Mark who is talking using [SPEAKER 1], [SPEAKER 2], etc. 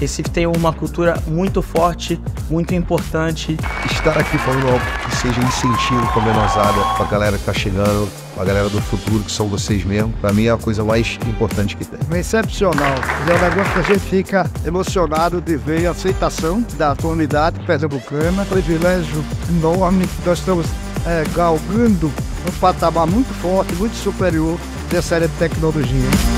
[SPEAKER 1] Recife tem uma cultura muito forte, muito importante.
[SPEAKER 2] Estar aqui falando algo que seja incentivo para a menosada, para a galera que está chegando, para a galera do futuro, que são vocês mesmo, para mim é a coisa mais importante que tem.
[SPEAKER 3] É excepcional. É um negócio que a gente fica emocionado de ver a aceitação da comunidade pernambucana. Privilégio enorme. Nós estamos é, galgando um patamar muito forte, muito superior dessa área de tecnologia.